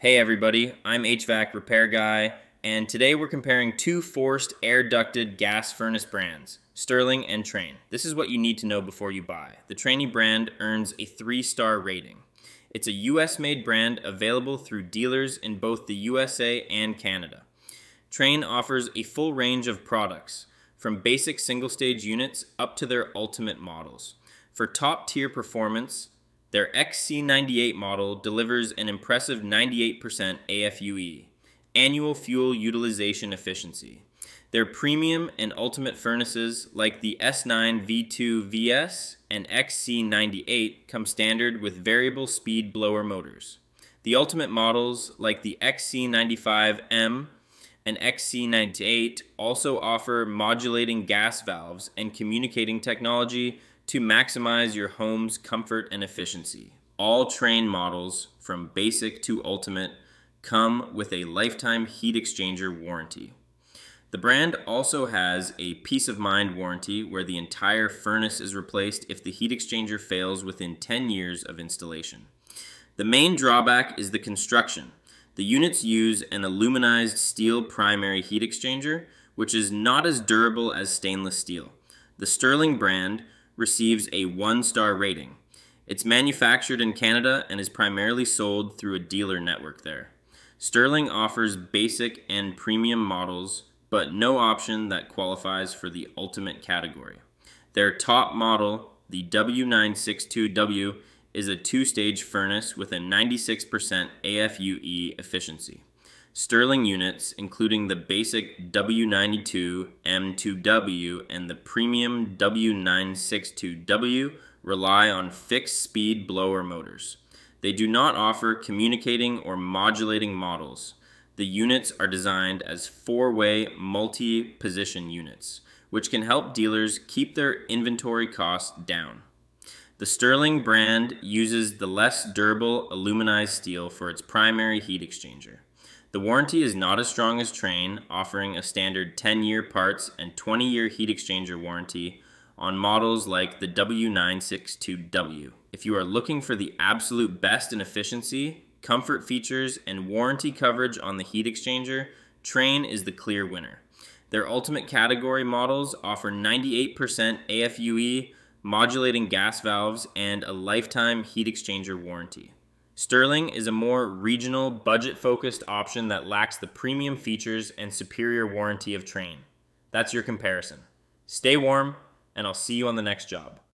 Hey everybody, I'm HVAC Repair Guy, and today we're comparing two forced air ducted gas furnace brands, Sterling and Trane. This is what you need to know before you buy. The Trane brand earns a three star rating. It's a US made brand available through dealers in both the USA and Canada. Trane offers a full range of products, from basic single stage units up to their ultimate models. For top tier performance, their XC98 model delivers an impressive 98% AFUE, annual fuel utilization efficiency. Their premium and ultimate furnaces, like the S9 V2 VS and XC98, come standard with variable speed blower motors. The ultimate models, like the XC95M and XC98, also offer modulating gas valves and communicating technology to maximize your home's comfort and efficiency. All Trane models, from basic to ultimate, come with a lifetime heat exchanger warranty. The brand also has a peace of mind warranty where the entire furnace is replaced if the heat exchanger fails within 10 years of installation. The main drawback is the construction. The units use an aluminized steel primary heat exchanger, which is not as durable as stainless steel. The Sterling brand receives a one star rating. It's manufactured in Canada and is primarily sold through a dealer network there. Sterling offers basic and premium models, but no option that qualifies for the ultimate category. Their top model, the W962W, is a two stage furnace with a 96% AFUE efficiency. Sterling units, including the basic W92 M2W and the premium W962W, rely on fixed speed blower motors. They do not offer communicating or modulating models. The units are designed as four way multi position units, which can help dealers keep their inventory costs down. The Sterling brand uses the less durable aluminized steel for its primary heat exchanger. The warranty is not as strong as Trane, offering a standard 10 year parts and 20 year heat exchanger warranty on models like the W962W. If you are looking for the absolute best in efficiency, comfort features, and warranty coverage on the heat exchanger, Trane is the clear winner. Their ultimate category models offer 98% AFUE, modulating gas valves, and a lifetime heat exchanger warranty. Sterling is a more regional, budget focused option that lacks the premium features and superior warranty of Trane. That's your comparison. Stay warm, and I'll see you on the next job.